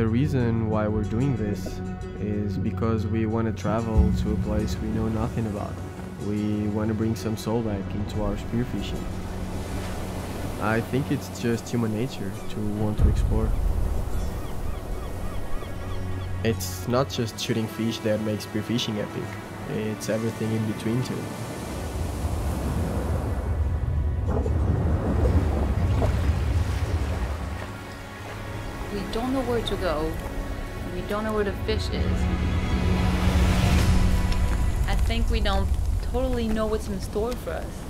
The reason why we're doing this is because we want to travel to a place we know nothing about. We want to bring some soul back into our spearfishing. I think it's just human nature to want to explore. It's not just shooting fish that makes spearfishing epic, it's everything in between too. We don't know where to go. We don't know where the fish is. I think we don't totally know what's in store for us.